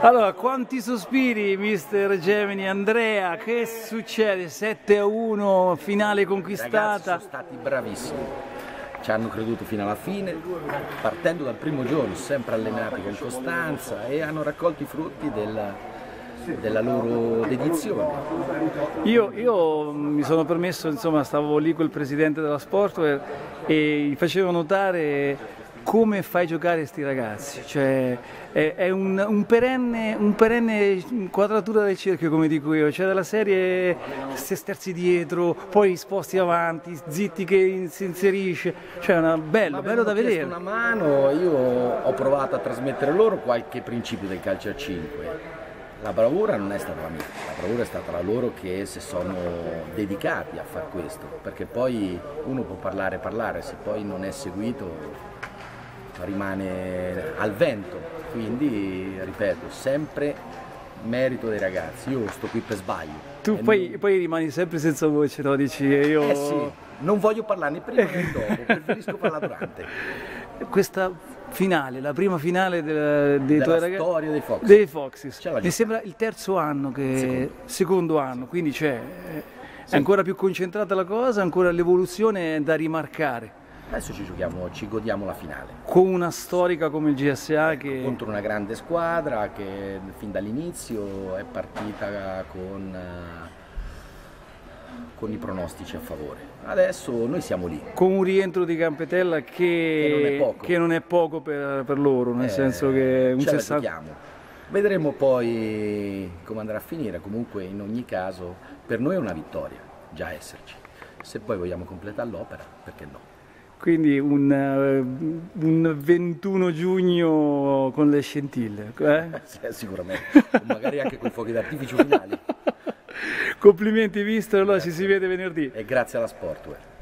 Allora, quanti sospiri, mister Gemini, Andrea, che succede? 7 a 1, finale conquistata. Ragazzi sono stati bravissimi, ci hanno creduto fino alla fine, partendo dal primo giorno, sempre allenati con costanza e hanno raccolto i frutti della, della loro dedizione. Io, io mi sono permesso, insomma, stavo lì col presidente della Sportwear e gli facevo notare come fai giocare questi ragazzi, cioè è, è un, un, perenne, un, perenne, quadratura del cerchio come dico io, cioè della serie se sterzi dietro, poi sposti avanti, zitti che si inserisce, cioè una, bello, bello da vedere. una mano, io ho provato a trasmettere loro qualche principio del calcio a 5. La bravura non è stata la mia, la bravura è stata la loro che si sono dedicati a fare questo, perché poi uno può parlare parlare, se poi non è seguito rimane al vento, quindi ripeto, sempre merito dei ragazzi, io sto qui per sbaglio. Tu poi, non... poi, rimani sempre senza voce, no? Dici io... Eh sì, non voglio parlare né prima né dopo, preferisco parlare durante. Questa finale, la prima finale dei, dei tuoi ragazzi... storia dei Foxes. Dei Foxes. Mi sembra il terzo anno, che... secondo. secondo anno, quindi c'è... È sì. ancora più concentrata la cosa, ancora l'evoluzione da rimarcare. Adesso ci giochiamo, ci godiamo la finale. Con una storica come il GSA ecco, che... Contro una grande squadra che fin dall'inizio è partita con, eh, con, i pronostici a favore. Adesso noi siamo lì. Con un rientro di Campetella che, che non è poco, non è poco per, per, loro, nel eh, senso che un 60... Vedremo poi come andrà a finire, comunque in ogni caso per noi è una vittoria già esserci. Se poi vogliamo completare l'opera, perché no? Quindi un, uh, un, 21 giugno con le scintille. Eh? sì, sicuramente, magari anche con i fuochi d'artificio finali. Complimenti mister, allora ci si vede venerdì. E grazie alla Sportwear.